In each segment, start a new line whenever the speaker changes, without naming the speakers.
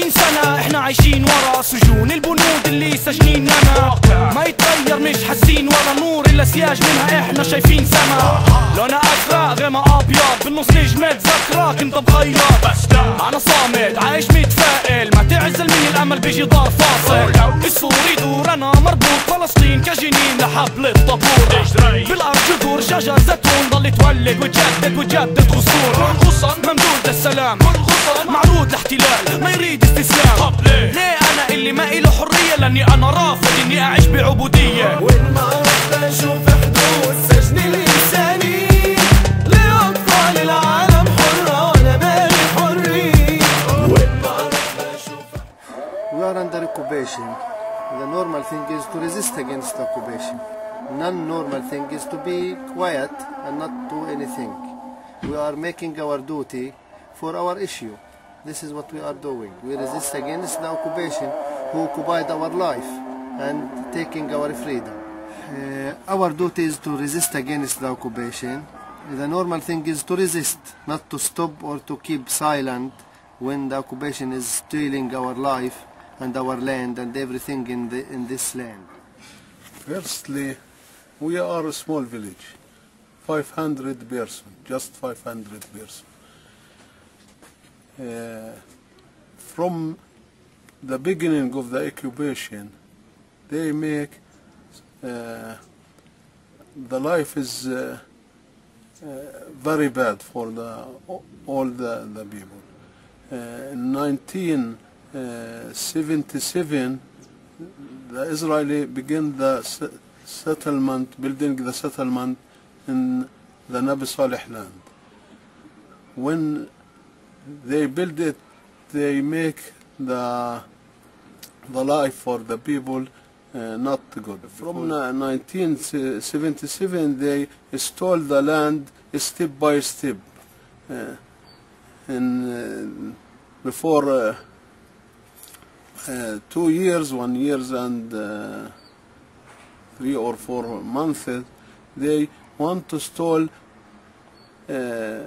خمسين سنة إحنا عايشين ورا سجون. البنود اللي سجنيننا ما يتغير مش حاسين ولا نور إلا سياج منها إحنا شايفين سما. لونها ابيض بالنص نجمة ذكراك انت بخيط أنا صامت عايش متفائل. ما تعزل مني الأمل بيجي دار فاصل. السور يدور أنا مربوط. فلسطين كجنين لحبل الطابور بالأرض جذور شجر زيتون ضل تولد وتجدد وتجدد غصون غصن ممدود للسلام. معروض لاحتلال ما يريد استسلام. ليه؟ أنا اللي ما إله حرية؟ لأني أنا رافض إني أعيش بعبودية.
وين ما رحت بشوف حدود.
Against occupation. Non-normal thing is to be quiet and not do anything. We are making our duty for our issue. This is what we are doing. We resist against the occupation who occupied our life and taking our freedom. Uh, our duty is to resist against the occupation. The normal thing is to resist, not to stop or to keep silent when the occupation is stealing our life and our land and everything in, the, in this land.
Firstly, we are a small village, 500 person, just 500 person. Uh, from the beginning of the occupation, they make uh, the life is uh, uh, very bad for the all the, the people. Uh, in 1977, the Israeli began the settlement, building the settlement in the Nabi Saleh land. When they build it, they make the the life for the people uh, not good. From uh, 1977, they stole the land step by step. Uh, and uh, before uh, two years, one years and uh, three or four months, they want to stole uh,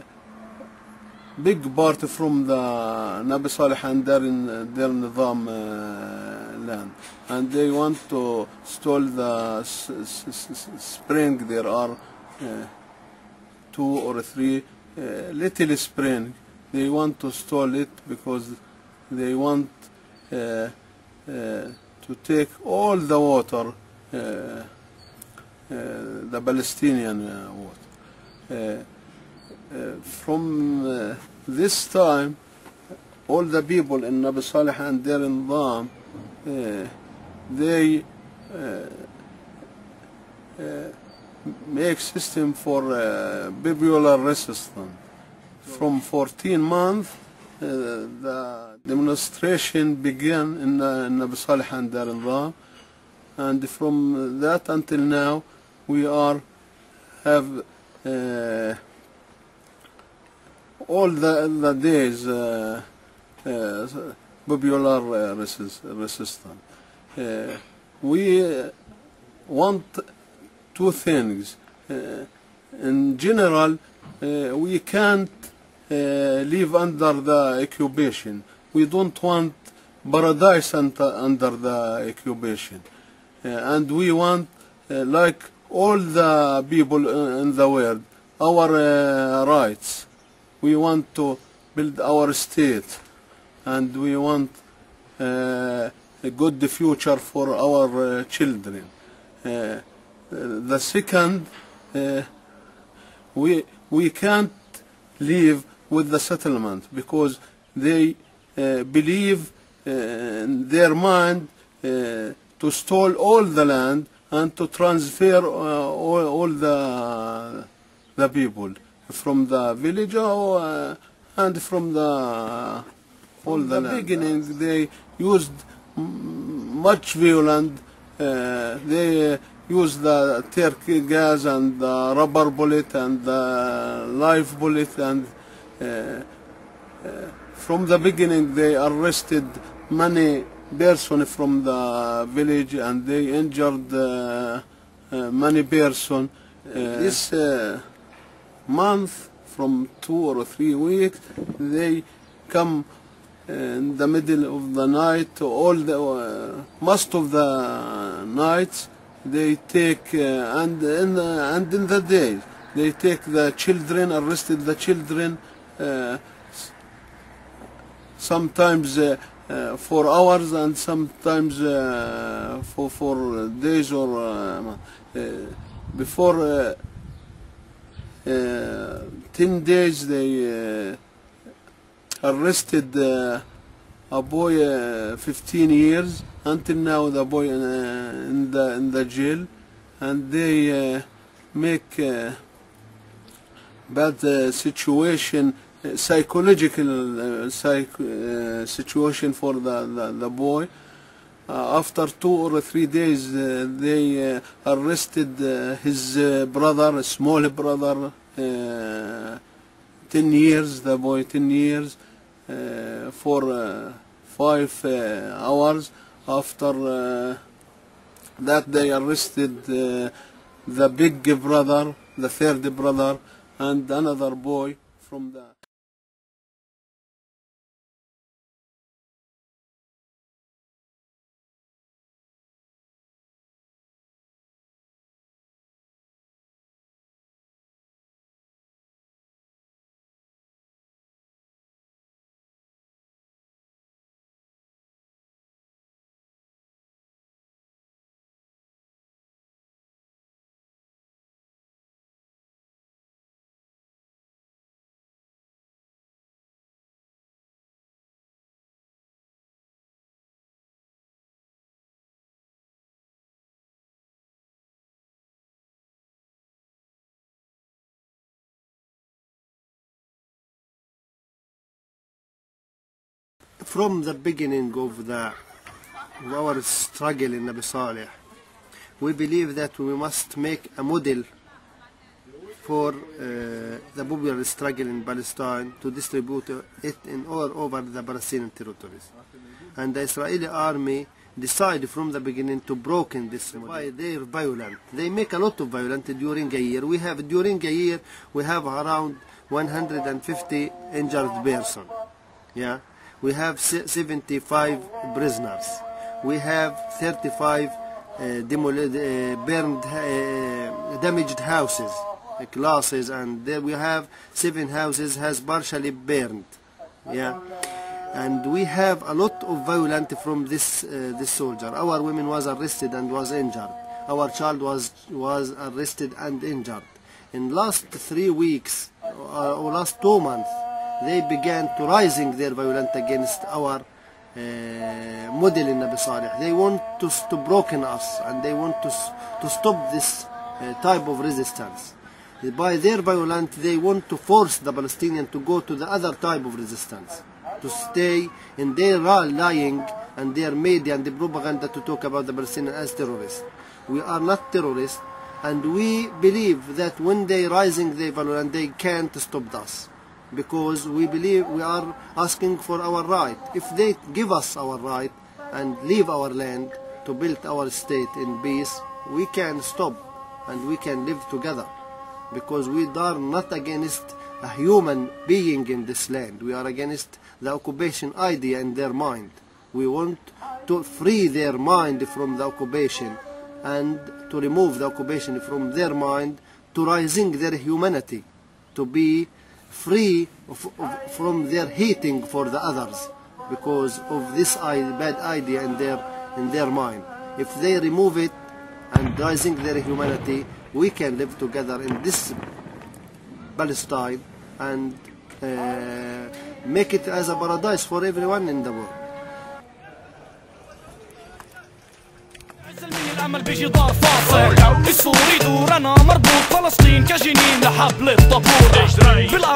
big part from the Nabi Saleh and their, Deir Nizam uh, land. And they want to stole the spring. There are two or three little spring. They want to stole it because they want to take all the water, uh, uh, the Palestinian uh, water. Uh, uh, from uh, this time, all the people in Nabi Saleh and Deir Nizam, uh, they uh, uh, make system for uh, popular resistance. From 14 months, uh, the demonstration began in, uh, Saleh and Deir Nizam, and from that until now, we are have uh, all the, the days uh, uh, popular uh, resist, resistance. Uh, we uh, want two things. Uh, in general, uh, we can't live under the occupation. We don't want paradise under, under the occupation. Uh, and we want, uh, like all the people in the world, our uh, rights. We want to build our state and we want uh, a good future for our uh, children. Uh, the second, we, we can't live with the settlement because they believe uh, in their mind uh, to stole all the land and to transfer uh, all, all the, the people from the village or, uh, and from the all the, the beginning they used much violent uh, they used the tear gas and the rubber bullet and the live bullet and uh, uh, from the beginning they arrested many person from the village and they injured uh, uh, many person uh, this uh, month from two or three weeks they come in the middle of the night, all the uh, most of the nights they take uh, and in the, and in the day they take the children, arrested the children. Sometimes uh, uh, for hours and sometimes uh, for for days or before uh, uh, 10 days they arrested a boy uh, 15 years. Until now the boy in, uh, in the in the jail. And they uh, make bad situation psychological uh, psych, uh, situation for the, the, the boy. Uh, after two or three days uh, they uh, arrested uh, his brother a small brother uh, 10 years the boy 10 years for five hours. After that they arrested the big brother the third brother and another boy from the
from the beginning of the our struggle in Nabi Saleh, we believe that we must make a model for uh, the popular struggle in Palestine to distribute it in all over the Palestinian territories. And the Israeli army decided from the beginning to broken this model. Why they're violent. They make a lot of violence during a year. We have during a year we have around 150 injured person. Yeah, we have 75 prisoners. We have 35 uh, demol- uh, burned, uh, damaged houses, uh, classes, and there we have seven houses has partially burned. Yeah, and we have a lot of violence from this uh, this soldier. Our women was arrested and was injured. Our child was was arrested and injured. In last three weeks uh, or last two months, they began to rising their violence against our uh, model in Nabi Saleh. They want to, to broken us and they want to, to stop this uh, type of resistance. By their violence, they want to force the Palestinian to go to the other type of resistance, to stay in their lying and their media and the propaganda to talk about the Palestinian as terrorists. We are not terrorists, and we believe that when they rising their violence, they can't stop us because we believe we are asking for our right. If they give us our right and leave our land to build our state in peace, we can stop and we can live together because we are not against a human being in this land. We are against the occupation idea in their mind. We want to free their mind from the occupation and to remove the occupation from their mind to rising their humanity, to be free of, of, from their hating for the others because of this i- bad idea in their in their mind. If they remove it and rising their humanity, we can live together in this Palestine and uh, make it as a paradise for everyone in the world.
سلمي الامل بيجي دار فاصل السوري دور انا مربوط فلسطين كجنين لحبل الطابور بالارض جذور شجر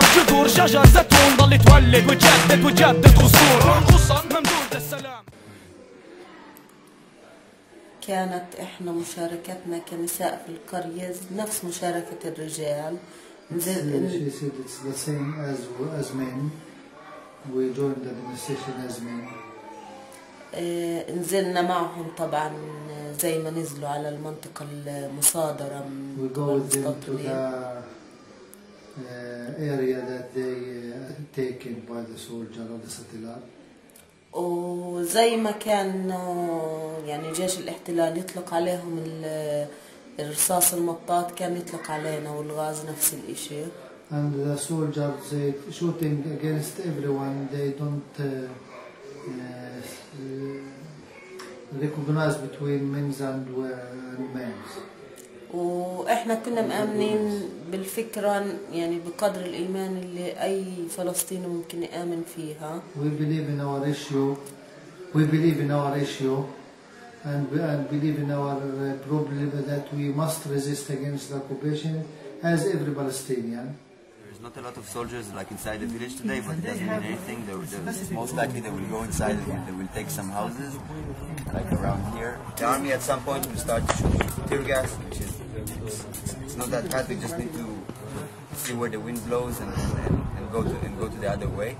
تولد وتجدد وتجدد غصون خصوصا ممدود السلام
كانت إحنا مشاركتنا كنساء في القرية نفس مشاركة الرجال
She said it's the same as as men. We joined the demonstration as men.
آه، نزلنا معهم طبعا زي ما نزلوا على المنطقة المصادرة
We
من
go
قبل
with them to
المستوطنين
the uh, area that they taken by the soldier of the settler.
وزي ما كان آه، يعني جيش الاحتلال يطلق عليهم ال- الرصاص المطاط كان يطلق علينا والغاز نفس الاشي
And the soldiers they shooting against everyone. They don't uh, uh, recognize between men's and, uh, and men's.
وإحنا كنا مآمنين بالفكرة يعني بقدر الإيمان اللي أي فلسطيني ممكن يآمن فيها
We believe in our issue. We believe in our issue, and, we- and believe in our uh, problem that we must resist against the occupation, as every Palestinian.
There's not a lot of soldiers like inside the village today, but it doesn't mean anything. They, they, most likely they will go inside and they will take some houses, like around here. The army at some point will start shooting tear gas, which is not that bad. We just need to see where the wind blows and, and, and go to and go to the other way.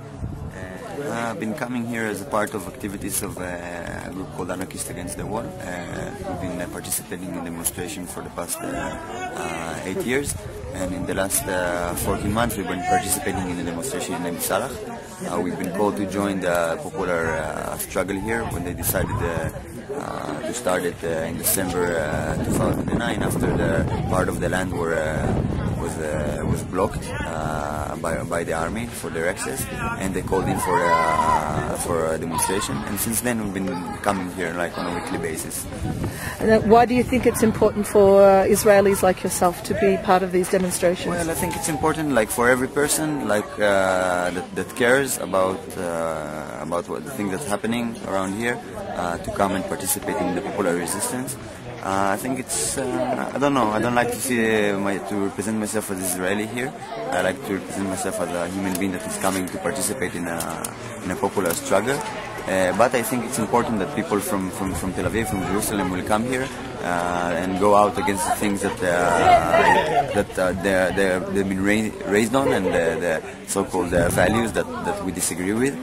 Uh, I've been coming here as a part of activities of a group called Anarchists Against the Wall. Uh, we've been uh, participating in demonstration for the past uh, uh, eight years, and in the last uh, 14 months we've been participating in a demonstration in Nabi Saleh. Uh, we've been called to join the popular uh, struggle here when they decided uh, uh, in December uh, 2009 after the part of the land were uh, was was blocked by by the army for their access, and they called in for uh, for a demonstration. And since then, we've been coming here like on a weekly basis.
And, uh, Why do you think it's important for uh, Israelis like yourself to be part of these demonstrations?
Well, I think it's important, like for every person, like uh, that, that cares about uh, about what the thing that's happening around here, uh, to come and participate in the popular resistance. Uh, I think it's uh, I don't know. I don't like to see uh, my, to represent myself as Israeli here. I like to represent myself as a human being that is coming to participate in a in a popular struggle. Uh, but I think it's important that people from, from, from Tel Aviv, from Jerusalem, will come here uh, and go out against the things that uh, that uh, they're, they're, they've been raised on and the, the so-called uh, values that, that we disagree with.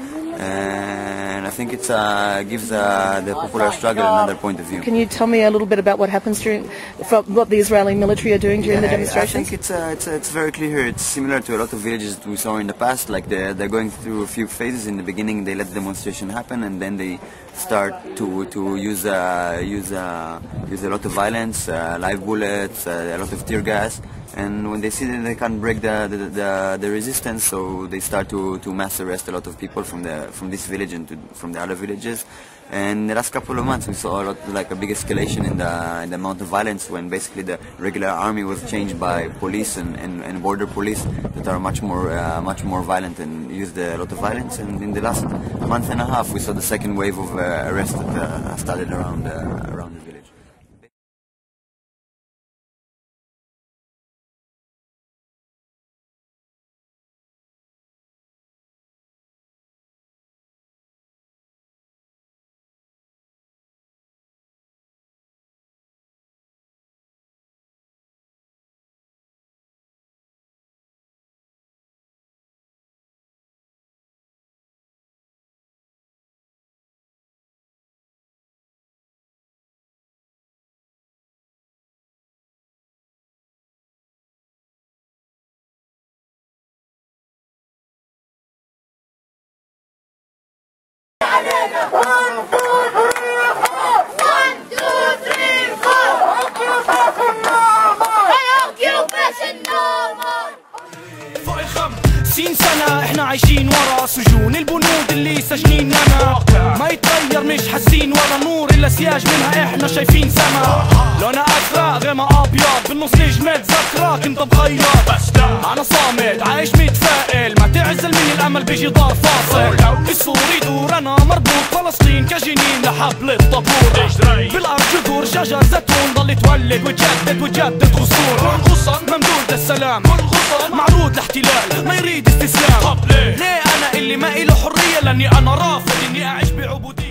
Think it uh, gives uh, the popular struggle another point of view.
Can you tell me a little bit about what happens during, from what the Israeli military are doing during the
Yeah, I-
demonstrations?
I think it's, uh, it's, it's very clear. It's similar to a lot of villages that we saw in the past. Like they're, they're going through a few phases. In the beginning, they let the demonstration happen, and then they start to to use uh, use uh, use a lot of violence, uh, live bullets, uh, a lot of tear gas. And when they see that they can't break the the, the, the resistance, so they start to, to mass arrest a lot of people from the from this village and to, from the other villages. And the last couple of months, we saw a lot, like a big escalation in the, in the amount of violence when basically the regular army was changed by police and, and, and border police that are much more uh, much more violent and used a lot of violence. And in the last month and a half, we saw the second wave of uh, arrests that uh, started around around the village.
الخمسين سنة إحنا عايشين ورا سجون البنود اللي سجنيننا ما يتغير مش حاسين ولا نور إلا سياج منها. إحنا شايفين سما. لونها أزرق غيمها أبيض. بالنص نجمة ذكرى كنت بخيط أنا صامت عايش متفائل. ما تعزل مني الأمل بيجي ضار فاصل. السور يدور أنا مربوط فلسطين كجنين لحبل الطابور بالأرض جذور شجر زيتون. ضل تولد وتجدد وتجدد غصون ممدود للسلام معروض لاحتلال ما يريد استسلام؟ ليه أنا اللي ما إله حرية؟ لأني أنا رافض إني أعيش بعبودية.